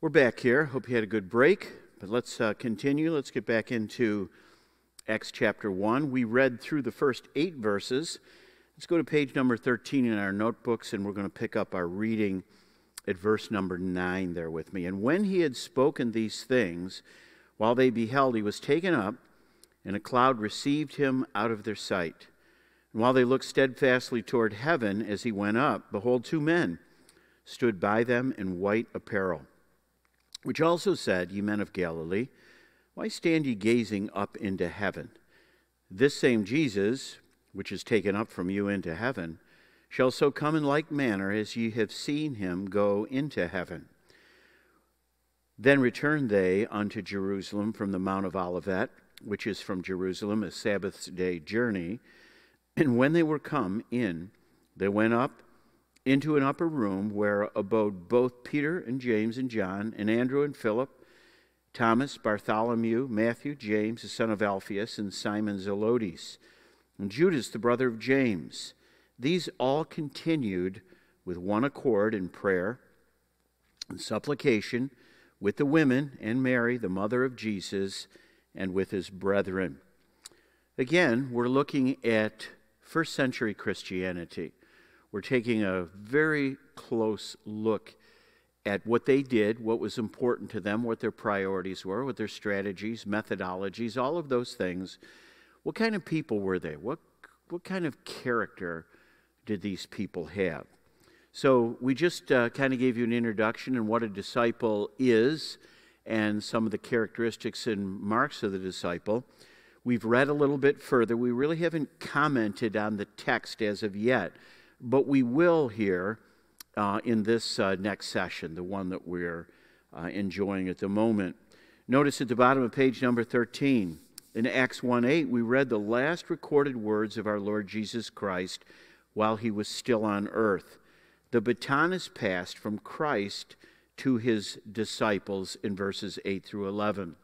We're back here. Hope you had a good break, but let's uh, continue. Let's get back into Acts chapter 1. We read through the first eight verses. Let's go to page number 13 in our notebooks, and we're going to pick up our reading at verse number 9 there with me. And when he had spoken these things, while they beheld, he was taken up, and a cloud received him out of their sight. And while they looked steadfastly toward heaven as he went up, behold, two men stood by them in white apparel which also said, Ye men of Galilee, why stand ye gazing up into heaven? This same Jesus, which is taken up from you into heaven, shall so come in like manner as ye have seen him go into heaven. Then returned they unto Jerusalem from the Mount of Olivet, which is from Jerusalem a Sabbath's day journey. And when they were come in, they went up into an upper room where abode both Peter and James and John, and Andrew and Philip, Thomas, Bartholomew, Matthew, James, the son of Alphaeus, and Simon Zelotes, and Judas, the brother of James. These all continued with one accord in prayer and supplication with the women and Mary, the mother of Jesus, and with his brethren. Again, we're looking at first century Christianity. We're taking a very close look at what they did, what was important to them, what their priorities were, what their strategies, methodologies, all of those things. What kind of people were they? What, what kind of character did these people have? So, we just uh, kind of gave you an introduction on what a disciple is and some of the characteristics and marks of the disciple. We've read a little bit further. We really haven't commented on the text as of yet but we will here uh, in this uh, next session, the one that we're uh, enjoying at the moment. Notice at the bottom of page number 13, in Acts 1 8, we read the last recorded words of our Lord Jesus Christ while he was still on earth. The baton is passed from Christ to his disciples in verses 8 through 11.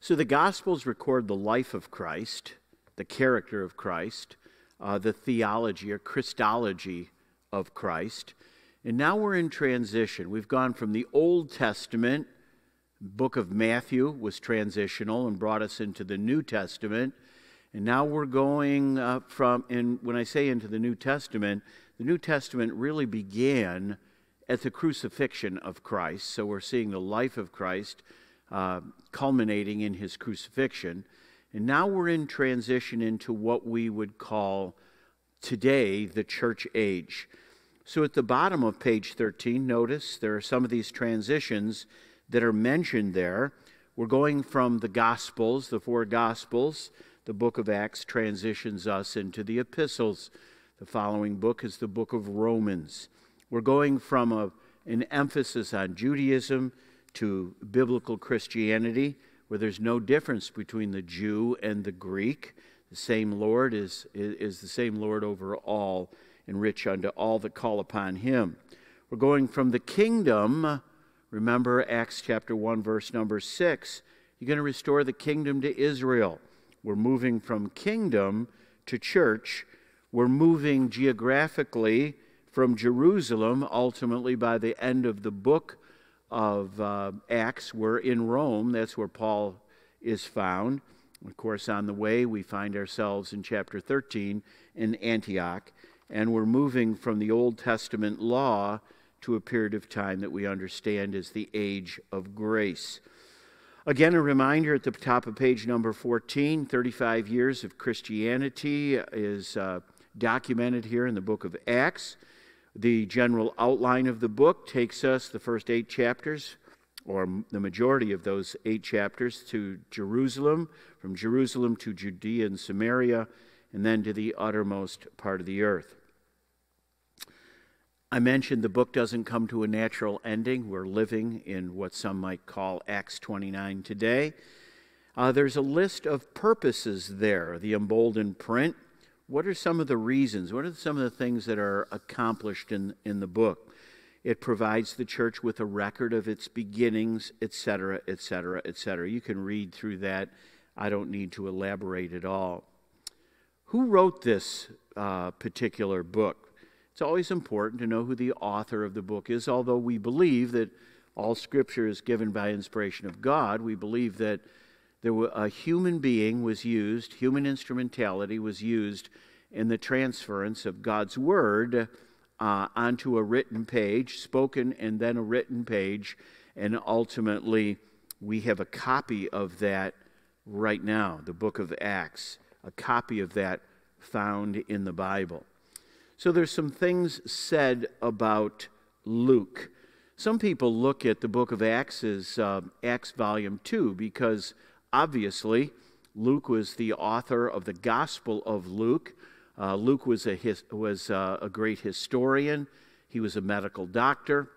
So the Gospels record the life of Christ, the character of Christ, uh, the theology or Christology of Christ. And now we're in transition. We've gone from the Old Testament, book of Matthew was transitional and brought us into the New Testament. And now we're going uh, from, and when I say into the New Testament, the New Testament really began at the crucifixion of Christ. So we're seeing the life of Christ uh, culminating in his crucifixion. And now we're in transition into what we would call today the church age. So at the bottom of page 13, notice there are some of these transitions that are mentioned there. We're going from the Gospels, the four Gospels. The book of Acts transitions us into the epistles. The following book is the book of Romans. We're going from a, an emphasis on Judaism to biblical Christianity where there's no difference between the Jew and the Greek. The same Lord is, is, the same Lord over all and rich unto all that call upon him. We're going from the kingdom, remember Acts chapter 1, verse number 6. You're going to restore the kingdom to Israel. We're moving from kingdom to church. We're moving geographically from Jerusalem, ultimately by the end of the book of uh, Acts were in Rome. That's where Paul is found. Of course, on the way, we find ourselves in chapter 13 in Antioch, and we're moving from the Old Testament law to a period of time that we understand as the age of grace. Again, a reminder at the top of page number 14 35 years of Christianity is uh, documented here in the book of Acts. The general outline of the book takes us, the first eight chapters, or the majority of those eight chapters, to Jerusalem, from Jerusalem to Judea and Samaria, and then to the uttermost part of the earth. I mentioned the book doesn't come to a natural ending. We're living in what some might call Acts 29 today. Uh, there's a list of purposes there, the emboldened print. What are some of the reasons? What are some of the things that are accomplished in, in the book? It provides the church with a record of its beginnings, etc., etc., etc. You can read through that. I don't need to elaborate at all. Who wrote this uh, particular book? It's always important to know who the author of the book is, although we believe that all scripture is given by inspiration of God, we believe that there were, a human being was used, human instrumentality was used in the transference of God's word uh, onto a written page, spoken and then a written page, and ultimately we have a copy of that right now, the book of Acts, a copy of that found in the Bible. So there's some things said about Luke. Some people look at the book of Acts as uh, Acts volume 2 because obviously Luke was the author of the Gospel of Luke. Uh, Luke was, a, his, was uh, a great historian, he was a medical doctor.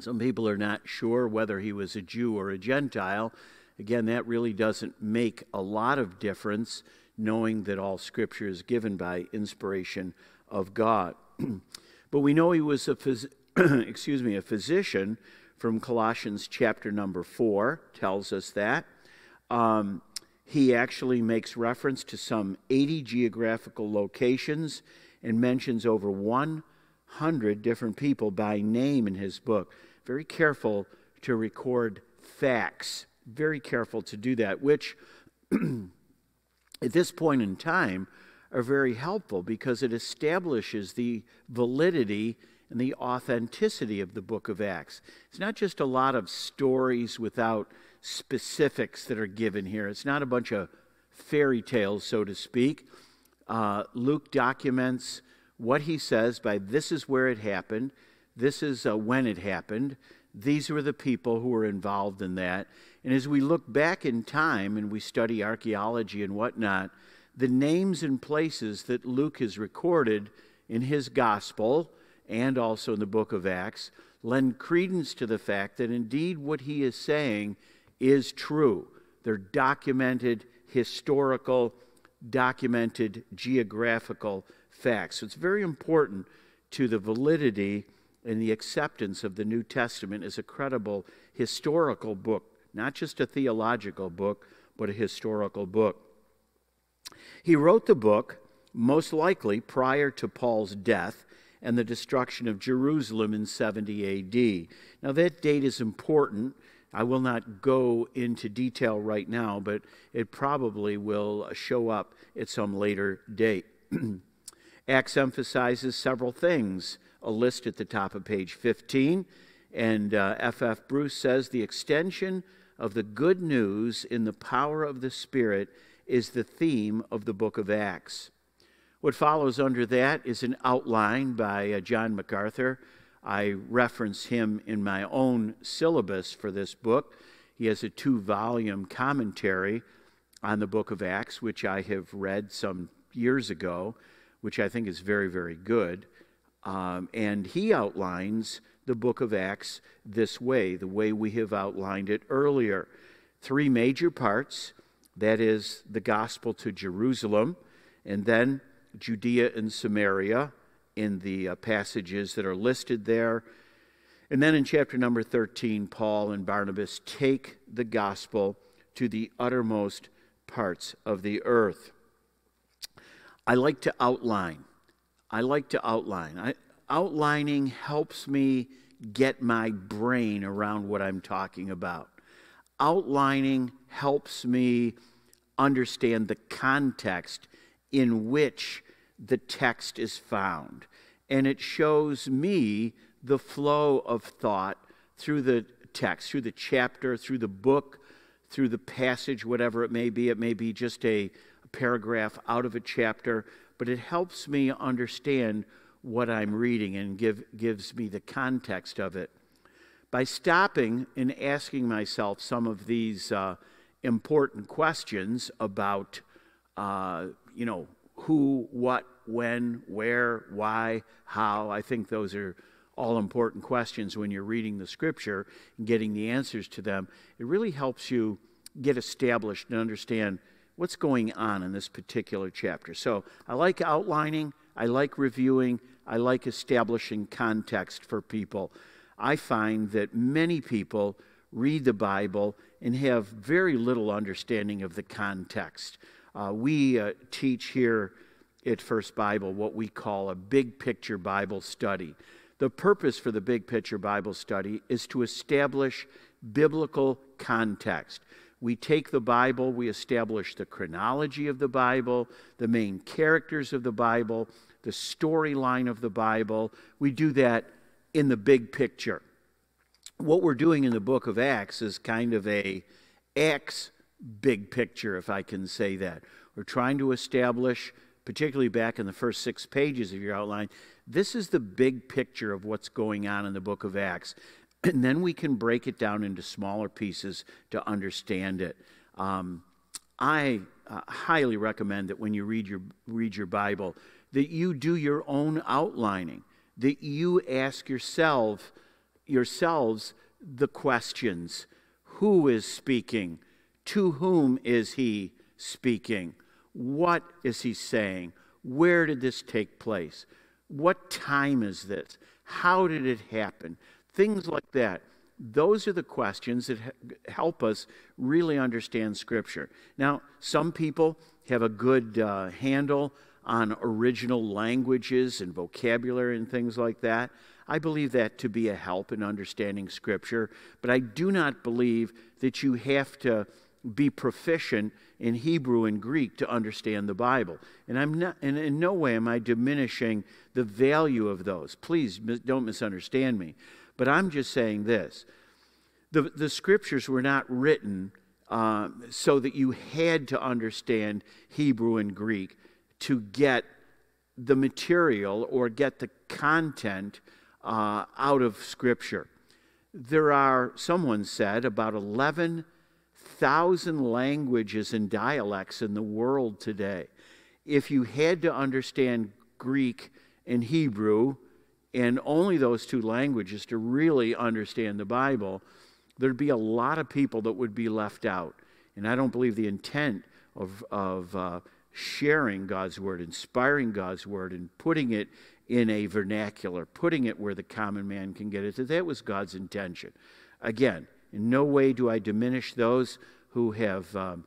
Some people are not sure whether he was a Jew or a Gentile. Again, that really doesn't make a lot of difference, knowing that all Scripture is given by inspiration of God. but we know he was a excuse me a physician from Colossians chapter number four tells us that. Um, he actually makes reference to some 80 geographical locations and mentions over 100 different people by name in his book. Very careful to record facts, very careful to do that, which at this point in time are very helpful because it establishes the validity and the authenticity of the book of Acts. It's not just a lot of stories without specifics that are given here. It's not a bunch of fairy tales, so to speak. Uh, Luke documents what he says by this is where it happened, this is uh, when it happened, these were the people who were involved in that. And as we look back in time and we study archaeology and whatnot, the names and places that Luke has recorded in his gospel and also in the book of Acts lend credence to the fact that indeed what he is saying is true. They're documented historical, documented geographical facts. So it's very important to the validity and the acceptance of the New Testament as a credible historical book, not just a theological book, but a historical book. He wrote the book most likely prior to Paul's death and the destruction of Jerusalem in 70 AD. Now, that date is important I will not go into detail right now, but it probably will show up at some later date. Acts emphasizes several things, a list at the top of page 15. And F.F. Uh, F. Bruce says the extension of the good news in the power of the Spirit is the theme of the book of Acts. What follows under that is an outline by uh, John MacArthur I reference him in my own syllabus for this book. He has a two volume commentary on the book of Acts, which I have read some years ago, which I think is very, very good. Um, and he outlines the book of Acts this way, the way we have outlined it earlier. Three major parts that is, the gospel to Jerusalem, and then Judea and Samaria, in the uh, passages that are listed there. And then in chapter number 13, Paul and Barnabas take the gospel to the uttermost parts of the earth. I like to outline. I like to outline. I, outlining helps me get my brain around what I'm talking about. Outlining helps me understand the context in which the text is found. And it shows me the flow of thought through the text, through the chapter, through the book, through the passage, whatever it may be. It may be just a, paragraph out of a chapter, but it helps me understand what I'm reading and give, gives me the context of it. By stopping and asking myself some of these uh, important questions about, uh, you know, who, what, when, where, why, how. I think those are all important questions when you're reading the scripture and getting the answers to them. It really helps you get established and understand what's going on in this particular chapter. So I like outlining, I like reviewing, I like establishing context for people. I find that many people read the Bible and have very little understanding of the context. Uh, we uh, teach here at First Bible what we call a big picture Bible study. The purpose for the Big Picture Bible Study is to establish biblical context. We take the Bible, we establish the chronology of the Bible, the main characters of the Bible, the storyline of the Bible. We do that in the big picture. What we're doing in the book of Acts is kind of a Acts big picture, if I can say that. We're trying to establish, particularly back in the first six pages of your outline, this is the big picture of what's going on in the book of Acts. And then we can break it down into smaller pieces to understand it. Um, I uh, highly recommend that when you read your, read your Bible, that you do your own outlining, that you ask yourself, yourselves the questions who is speaking? To whom is he speaking? What is he saying? Where did this take place? What time is this? How did it happen? Things like that. Those are the questions that help us really understand Scripture. Now, some people have a good uh, handle on original languages and vocabulary and things like that. I believe that to be a help in understanding Scripture, but I do not believe that you have to be proficient in Hebrew and Greek to understand the Bible. And I'm not, and in no way am I diminishing the value of those. Please don't misunderstand me. But I'm just saying this the, the scriptures were not written uh, so that you had to understand Hebrew and Greek to get the material or get the content uh, out of Scripture. There are, someone said, about 11,000 languages and dialects in the world today. If you had to understand Greek and Hebrew, and only those two languages to really understand the Bible, there'd be a lot of people that would be left out. And I don't believe the intent of, of uh, sharing God's Word, inspiring God's Word, and putting it in a vernacular, putting it where the common man can get it, that was God's intention. Again, in no way do I diminish those who have um,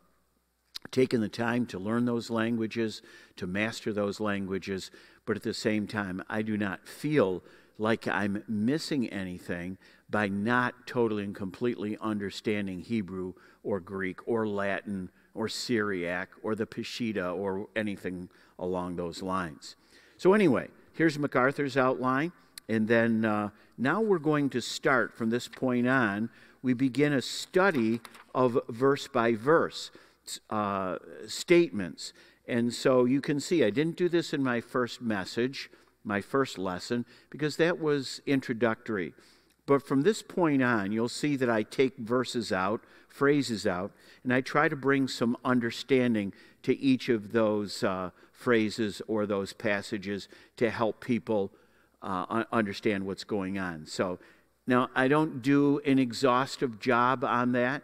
taken the time to learn those languages, to master those languages, but at the same time, I do not feel like I'm missing anything by not totally and completely understanding Hebrew or Greek or Latin or Syriac or the Peshitta or anything along those lines. So, anyway, here's MacArthur's outline. And then uh, now we're going to start from this point on. We begin a study of verse by verse uh, statements. And so you can see, I didn't do this in my first message, my first lesson, because that was introductory. But from this point on, you'll see that I take verses out, phrases out, and I try to bring some understanding to each of those uh, phrases or those passages to help people uh, understand what's going on. So now I don't do an exhaustive job on that.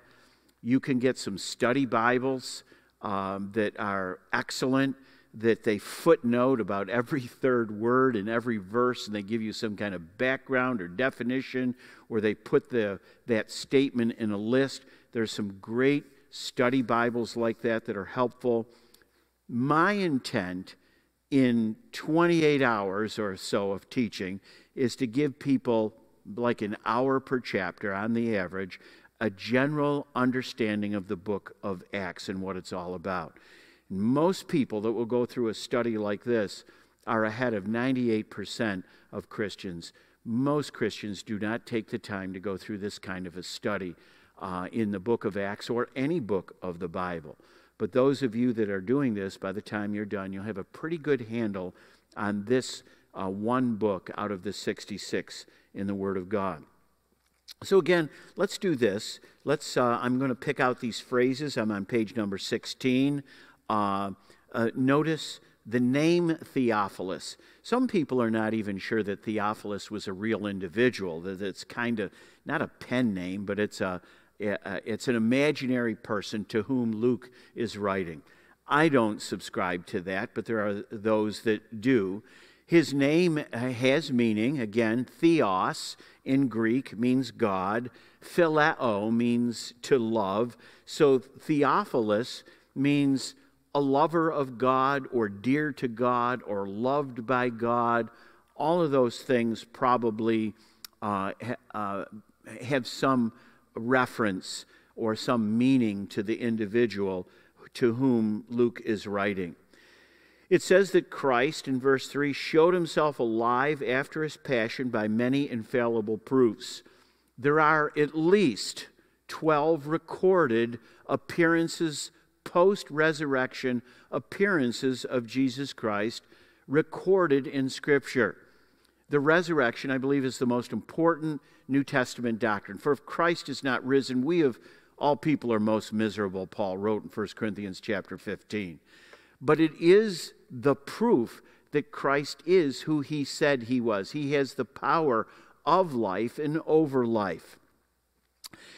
You can get some study Bibles um, that are excellent, that they footnote about every third word in every verse, and they give you some kind of background or definition, or they put the, that statement in a list. There's some great study Bibles like that that are helpful. My intent in 28 hours or so of teaching is to give people like an hour per chapter on the average a general understanding of the book of Acts and what it's all about. Most people that will go through a study like this are ahead of 98% of Christians. Most Christians do not take the time to go through this kind of a study uh, in the book of Acts or any book of the Bible. But those of you that are doing this, by the time you're done, you'll have a pretty good handle on this uh, one book out of the 66 in the Word of God. So, again, let's do this. Let's, uh, I'm going to pick out these phrases. I'm on page number 16. Uh, uh, notice the name Theophilus. Some people are not even sure that Theophilus was a real individual, that it's kind of not a pen name, but it's, a, it's an imaginary person to whom Luke is writing. I don't subscribe to that, but there are those that do. His name has meaning, again, theos in Greek means God, phileo means to love. So Theophilus means a lover of God or dear to God or loved by God all of those things probably uh, uh, have some reference or some meaning to the individual to whom Luke is writing. It says that Christ, in verse 3, showed himself alive after his passion by many infallible proofs. There are at least 12 recorded appearances, post resurrection appearances of Jesus Christ recorded in Scripture. The resurrection, I believe, is the most important New Testament doctrine. For if Christ is not risen, we of all people are most miserable, Paul wrote in 1 Corinthians chapter 15. But it is the proof that Christ is who he said he was. He has the power of life and over life.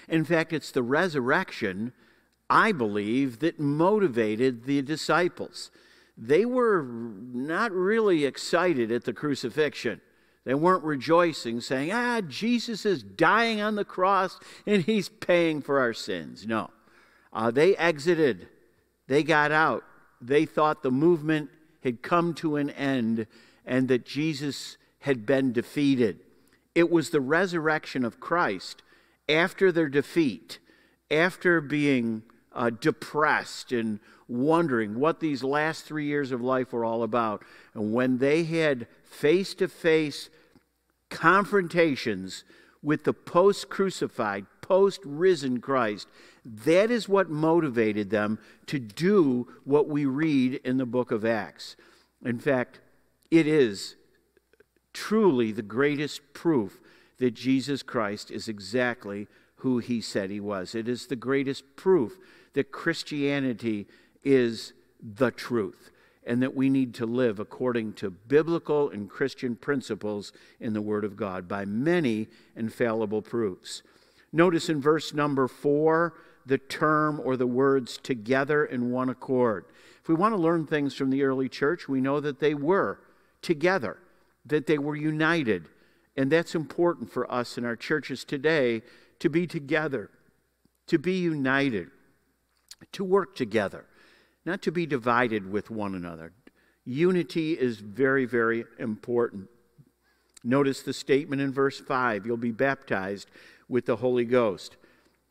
In fact, it's the resurrection, I believe, that motivated the disciples. They were not really excited at the crucifixion. They weren't rejoicing, saying, ah, Jesus is dying on the cross and he's paying for our sins. No. Uh, they exited, they got out. They thought the movement had come to an end and that Jesus had been defeated. It was the resurrection of Christ after their defeat, after being uh, depressed and wondering what these last three years of life were all about. And when they had face to face confrontations with the post crucified, post risen Christ, that is what motivated them to do what we read in the book of Acts. In fact, it is truly the greatest proof that Jesus Christ is exactly who he said he was. It is the greatest proof that Christianity is the truth and that we need to live according to biblical and Christian principles in the Word of God by many infallible proofs. Notice in verse number four the term or the words together in one accord. If we want to learn things from the early church, we know that they were together, that they were united. And that's important for us in our churches today to be together, to be united, to work together not to be divided with one another. Unity is very, very important. Notice the statement in verse 5 you'll be baptized with the Holy Ghost.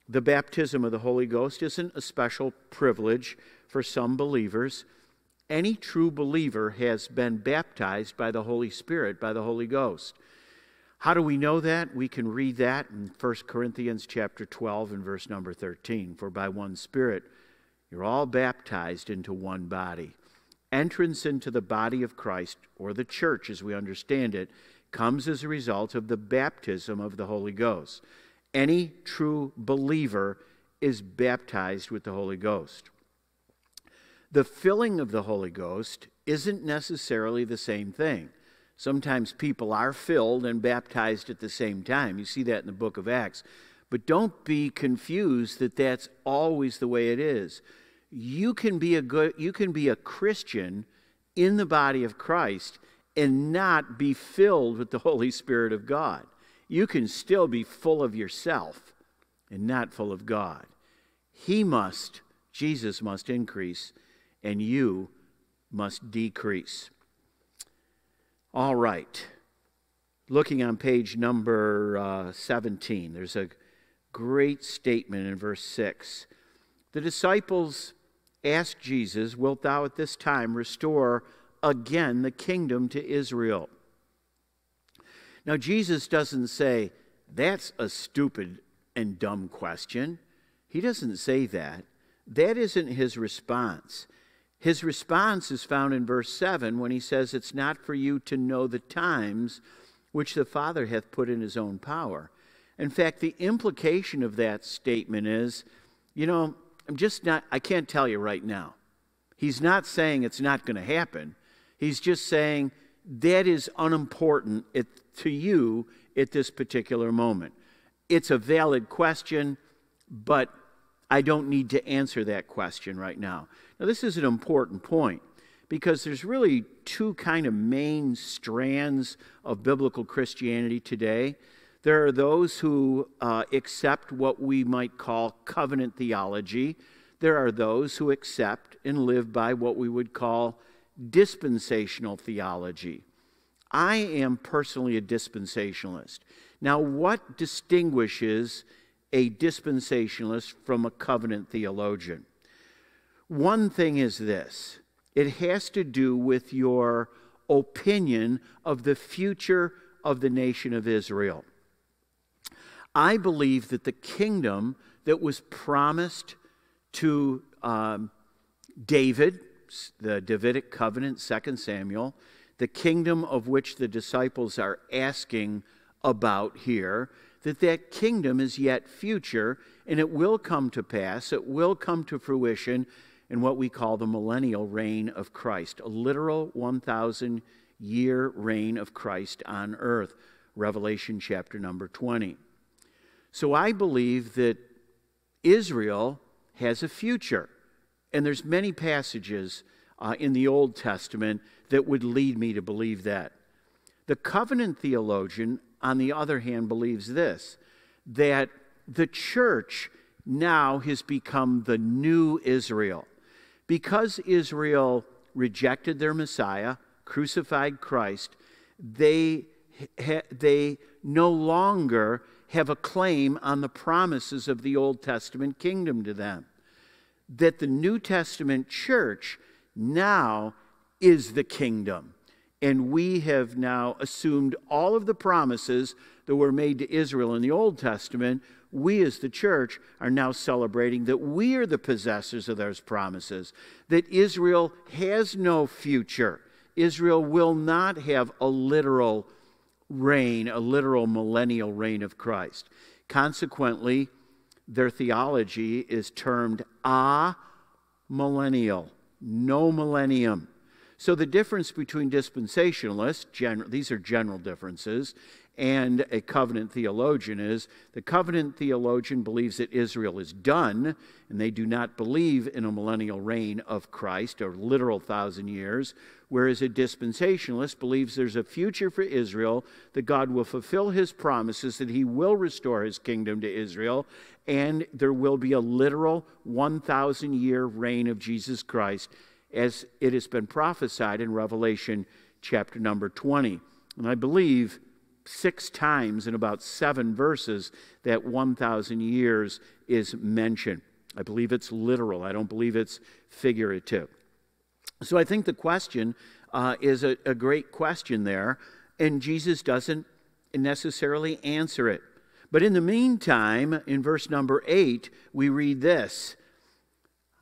The baptism of the Holy Ghost isn't a special privilege for some believers. Any true believer has been baptized by the Holy Spirit, by the Holy Ghost. How do we know that? We can read that in 1 Corinthians chapter 12 and verse number 13. For by one Spirit you're all baptized into one body. Entrance into the body of Christ, or the church as we understand it, comes as a result of the baptism of the Holy Ghost. Any true believer is baptized with the Holy Ghost. The filling of the Holy Ghost isn't necessarily the same thing. Sometimes people are filled and baptized at the same time. You see that in the book of Acts. But don't be confused that that's always the way it is you can be a good you can be a Christian in the body of Christ and not be filled with the Holy Spirit of God. You can still be full of yourself and not full of God. He must, Jesus must increase, and you must decrease. All right. Looking on page number uh, 17, there's a great statement in verse 6. The disciples asked Jesus, Wilt thou at this time restore again the kingdom to Israel? Now, Jesus doesn't say, That's a stupid and dumb question. He doesn't say that. That isn't his response. His response is found in verse 7 when he says, It's not for you to know the times which the Father hath put in his own power. In fact, the implication of that statement is, you know, I'm just not, I can't tell you right now. He's not saying it's not going to happen. He's just saying that is unimportant to you at this particular moment. It's a valid question, but I don't need to answer that question right now. Now, this is an important point because there's really two kind of main strands of biblical Christianity today. There are those who uh, accept what we might call covenant theology. There are those who accept and live by what we would call dispensational theology. I am personally a dispensationalist. Now, what distinguishes a dispensationalist from a covenant theologian? One thing is this it has to do with your opinion of the future of the nation of Israel. I believe that the kingdom that was promised to um, David, the Davidic covenant, 2 Samuel, the kingdom of which the disciples are asking about here, that that kingdom is yet future and it will come to pass, it will come to fruition in what we call the millennial reign of Christ, a literal 1,000 year reign of Christ on earth. Revelation chapter number 20. So I believe that Israel has a future. And there's many passages uh, in the Old Testament that would lead me to believe that. The covenant theologian, on the other hand, believes this that the church now has become the new Israel. Because Israel rejected their Messiah, crucified Christ, they, they no longer have a claim on the promises of the Old Testament kingdom to them. That the New Testament church now is the kingdom. And we have now assumed all of the promises that were made to Israel in the Old Testament. We, as the church, are now celebrating that we are the possessors of those promises, that Israel has no future. Israel will not have a literal reign, a literal millennial reign of Christ. Consequently, their theology is termed a millennial, no millennium. So the difference between dispensationalists, gen- these are general differences, and a covenant theologian is the covenant theologian believes that Israel is done, and they do not believe in a millennial reign of Christ, or literal thousand years, whereas a dispensationalist believes there's a future for Israel, that God will fulfill his promises, that he will restore his kingdom to Israel, and there will be a literal 1,000 year reign of Jesus Christ, as it has been prophesied in Revelation chapter number 20. And I believe six times in about seven verses that 1,000 years is mentioned. I believe it's literal, I don't believe it's figurative. So I think the question uh, is a, a great question there, and Jesus doesn't necessarily answer it. But in the meantime, in verse number eight, we read this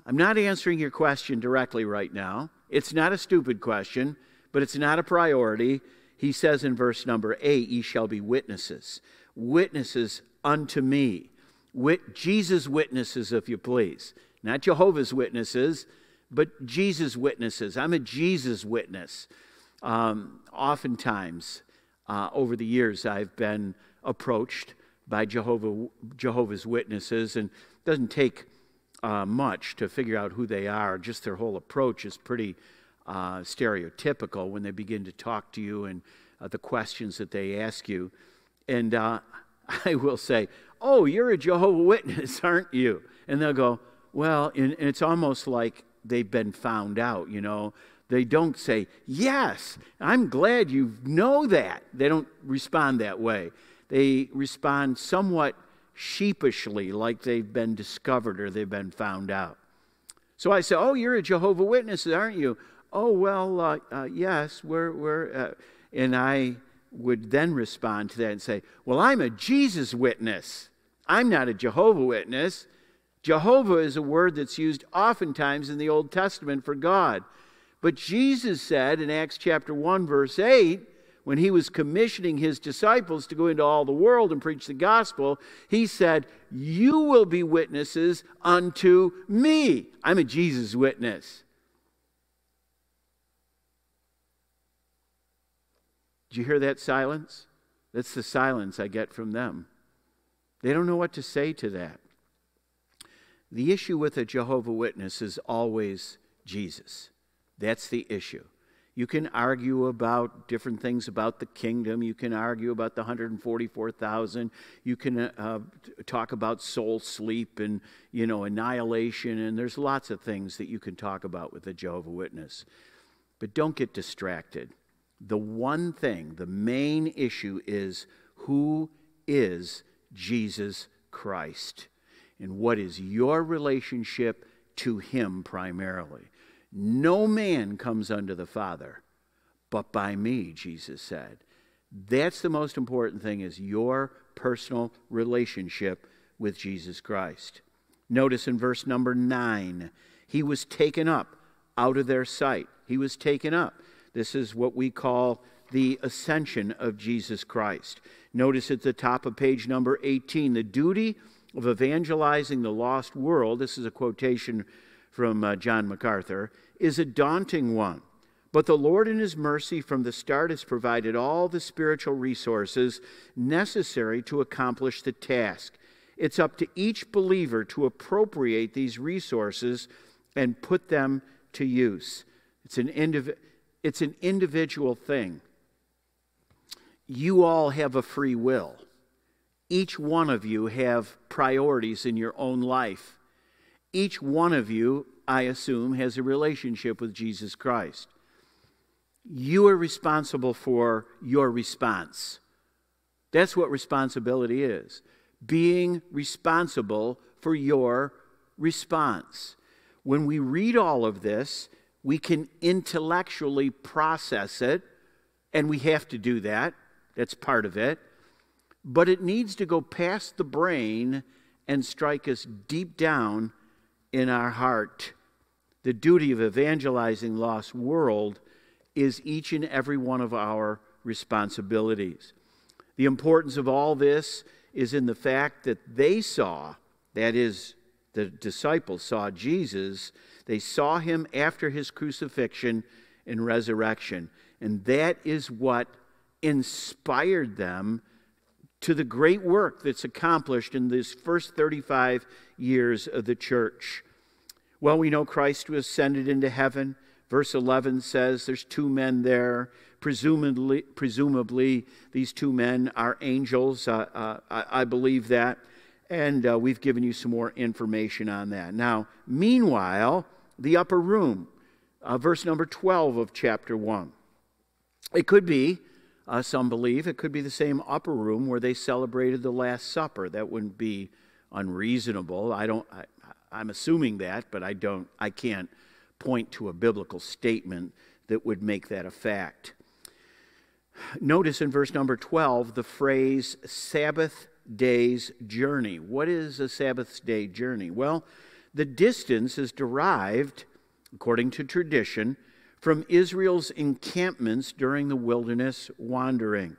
I'm not answering your question directly right now. It's not a stupid question, but it's not a priority. He says in verse number eight, Ye shall be witnesses, witnesses unto me. Wit- Jesus witnesses, if you please. Not Jehovah's Witnesses, but Jesus witnesses. I'm a Jesus witness. Um, oftentimes, uh, over the years, I've been approached by Jehovah, Jehovah's Witnesses, and it doesn't take uh, much to figure out who they are. Just their whole approach is pretty uh, stereotypical when they begin to talk to you and uh, the questions that they ask you. And uh, I will say, Oh, you're a Jehovah Witness, aren't you? And they'll go, Well, and, and it's almost like they've been found out, you know. They don't say, Yes, I'm glad you know that. They don't respond that way. They respond somewhat sheepishly, like they've been discovered or they've been found out. So I say, Oh, you're a Jehovah Witness, aren't you? Oh, well, uh, uh, yes, we're, we're uh, and I would then respond to that and say, Well, I'm a Jesus witness. I'm not a Jehovah Witness. Jehovah is a word that's used oftentimes in the Old Testament for God. But Jesus said in Acts chapter 1, verse 8, when he was commissioning his disciples to go into all the world and preach the gospel, he said, You will be witnesses unto me. I'm a Jesus witness. Did you hear that silence? That's the silence I get from them. They don't know what to say to that. The issue with a Jehovah Witness is always Jesus. That's the issue. You can argue about different things about the kingdom. You can argue about the 144,000. You can uh, talk about soul sleep and, you know, annihilation. And there's lots of things that you can talk about with a Jehovah Witness. But don't get distracted the one thing, the main issue is who is Jesus Christ? And what is your relationship to him primarily? No man comes unto the Father but by me, Jesus said. That's the most important thing is your personal relationship with Jesus Christ. Notice in verse number 9, he was taken up out of their sight. He was taken up. This is what we call the ascension of Jesus Christ. Notice at the top of page number 18 the duty of evangelizing the lost world, this is a quotation from uh, John MacArthur, is a daunting one. But the Lord, in His mercy, from the start, has provided all the spiritual resources necessary to accomplish the task. It's up to each believer to appropriate these resources and put them to use. It's an, indiv- it's an individual thing. You all have a free will. Each one of you have priorities in your own life. Each one of you, I assume, has a relationship with Jesus Christ. You are responsible for your response. That's what responsibility is being responsible for your response. When we read all of this, we can intellectually process it, and we have to do that. That's part of it. But it needs to go past the brain and strike us deep down in our heart. The duty of evangelizing lost world is each and every one of our responsibilities. The importance of all this is in the fact that they saw, that is, the disciples saw Jesus, they saw him after his crucifixion and resurrection. And that is what inspired them to the great work that's accomplished in these first 35 years of the church. Well, we know Christ was ascended into heaven. Verse 11 says there's two men there. Presumably, presumably these two men are angels. Uh, uh, I, I, believe that. And uh, we've given you some more information on that. Now, meanwhile, the upper room, uh, verse number 12 of chapter 1. It could be, uh, some believe, it could be the same upper room where they celebrated the Last Supper. That wouldn't be unreasonable. I don't, I, I'm assuming that, but I don't, I can't point to a biblical statement that would make that a fact. Notice in verse number 12 the phrase Sabbath day's journey. What is a Sabbath day journey? Well, the distance is derived, according to tradition, from Israel's encampments during the wilderness wandering.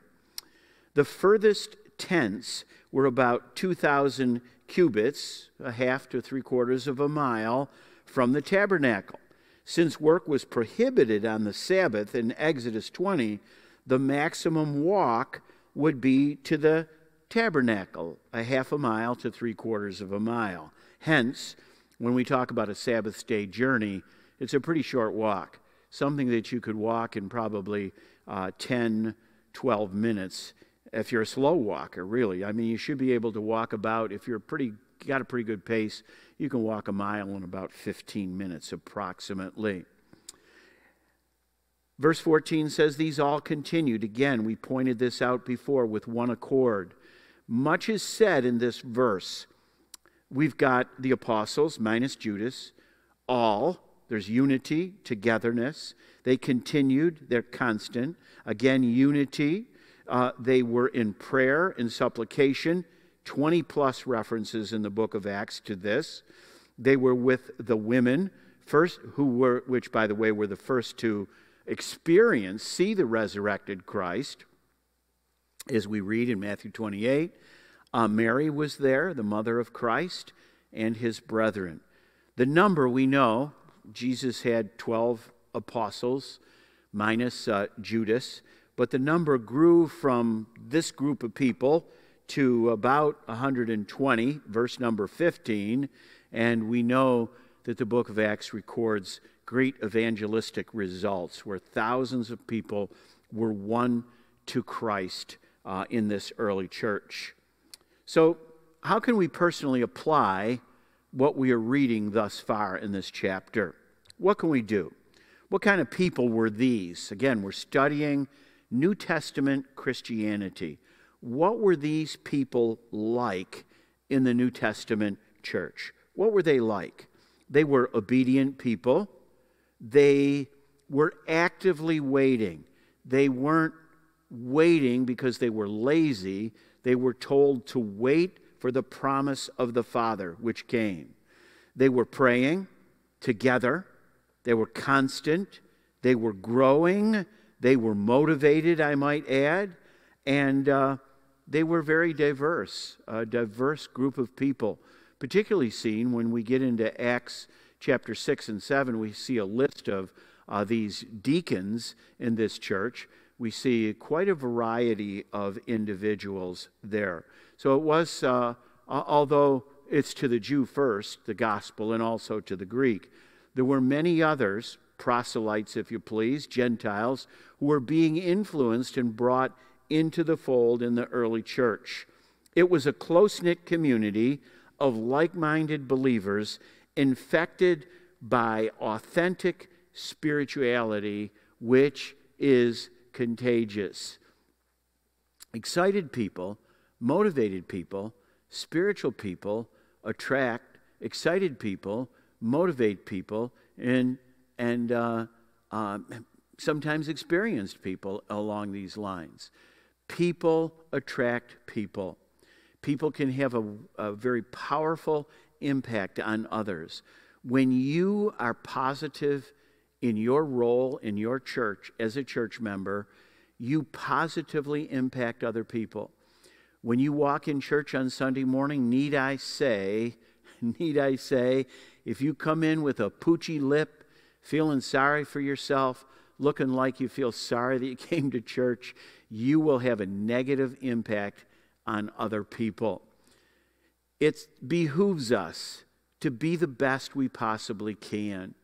The furthest tents were about 2,000 cubits, a half to three quarters of a mile, from the tabernacle. Since work was prohibited on the Sabbath in Exodus 20, the maximum walk would be to the tabernacle, a half a mile to three quarters of a mile. Hence, when we talk about a Sabbath day journey, it's a pretty short walk, something that you could walk in probably uh, 10, 12 minutes if you're a slow walker, really. I mean, you should be able to walk about, if you're pretty, got a pretty good pace, you can walk a mile in about 15 minutes approximately. Verse 14 says, These all continued. Again, we pointed this out before with one accord. Much is said in this verse. We've got the apostles, minus Judas, all. There's unity, togetherness. They continued, they're constant. Again, unity. Uh, they were in prayer and supplication. 20 plus references in the book of Acts to this. They were with the women, first, who were, which by the way were the first to experience, see the resurrected Christ, as we read in Matthew 28. Uh, Mary was there, the mother of Christ, and his brethren. The number we know, Jesus had 12 apostles, minus uh, Judas, but the number grew from this group of people to about 120, verse number 15, and we know that the book of Acts records great evangelistic results where thousands of people were won to Christ uh, in this early church. So, how can we personally apply what we are reading thus far in this chapter? What can we do? What kind of people were these? Again, we're studying New Testament Christianity. What were these people like in the New Testament church? What were they like? They were obedient people. They were actively waiting. They weren't waiting because they were lazy. They were told to wait for the promise of the Father, which came. They were praying together. They were constant. They were growing. They were motivated, I might add. And uh, they were very diverse, a diverse group of people, particularly seen when we get into Acts chapter 6 and 7. We see a list of uh, these deacons in this church. We see quite a variety of individuals there. So it was, uh, although it's to the Jew first, the gospel, and also to the Greek, there were many others, proselytes, if you please, Gentiles, who were being influenced and brought into the fold in the early church. It was a close knit community of like minded believers infected by authentic spirituality, which is contagious. Excited people, motivated people, spiritual people attract excited people, motivate people, and, and uh, uh, sometimes experienced people along these lines. People attract people. People can have a, a very powerful impact on others. When you are positive in your role in your church as a church member, you positively impact other people. When you walk in church on Sunday morning, need I say, need I say, if you come in with a poochy lip, feeling sorry for yourself, looking like you feel sorry that you came to church, you will have a negative impact on other people. It behooves us to be the best we possibly can.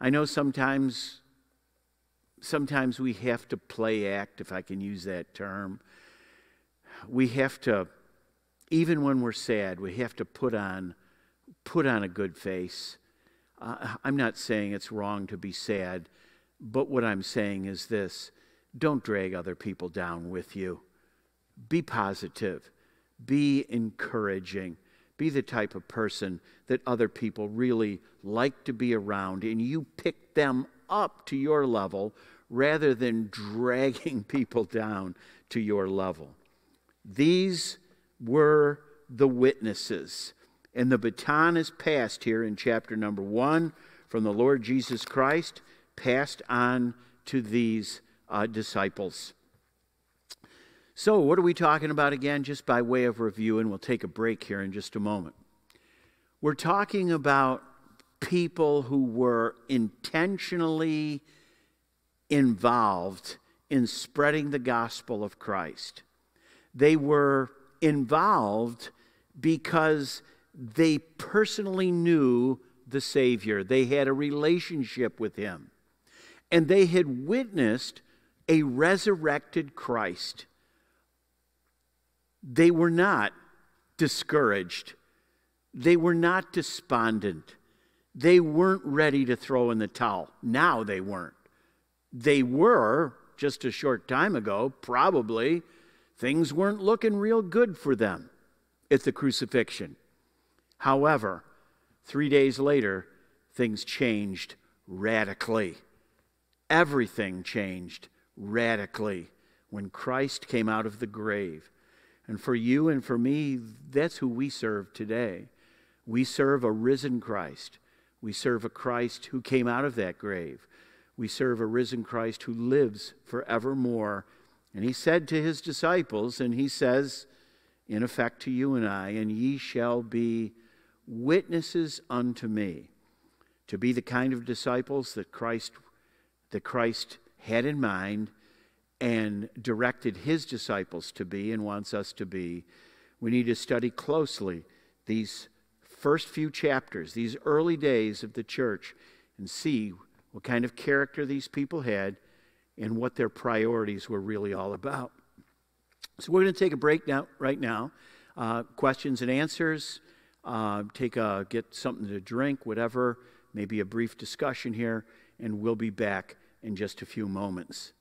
I know sometimes sometimes we have to play act if I can use that term. We have to even when we're sad, we have to put on put on a good face. Uh, I'm not saying it's wrong to be sad, but what I'm saying is this don't drag other people down with you. Be positive, be encouraging, be the type of person that other people really like to be around, and you pick them up to your level rather than dragging people down to your level. These were the witnesses. And the baton is passed here in chapter number one from the Lord Jesus Christ, passed on to these uh, disciples. So, what are we talking about again, just by way of review? And we'll take a break here in just a moment. We're talking about people who were intentionally involved in spreading the gospel of Christ. They were involved because they personally knew the Savior, they had a relationship with Him, and they had witnessed a resurrected Christ. They were not discouraged. They were not despondent. They weren't ready to throw in the towel. Now they weren't. They were just a short time ago, probably. Things weren't looking real good for them at the crucifixion. However, three days later, things changed radically. Everything changed radically when Christ came out of the grave. And for you and for me, that's who we serve today. We serve a risen Christ. We serve a Christ who came out of that grave. We serve a risen Christ who lives forevermore. And he said to his disciples, and he says, in effect, to you and I, and ye shall be witnesses unto me. To be the kind of disciples that Christ, that Christ had in mind and directed his disciples to be and wants us to be, we need to study closely these first few chapters, these early days of the church, and see what kind of character these people had and what their priorities were really all about. So we're going to take a break now, right now. Uh, questions and answers. Uh, take a get something to drink, whatever. Maybe a brief discussion here, and we'll be back in just a few moments.